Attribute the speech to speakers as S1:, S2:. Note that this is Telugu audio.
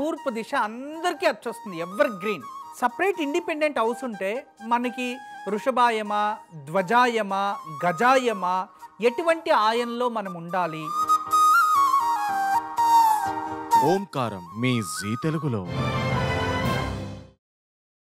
S1: తూర్పు దిశ అందరికీ అచ్చొస్తుంది evergreen separate independent house ఉంటే మనకి వృషభాయమ ధ్వజాయమ గజాయమ ఎటువంటి ఆయంలో మనం ఉండాలి?
S2: ఓంకారం మీ జీ తెలుగులో.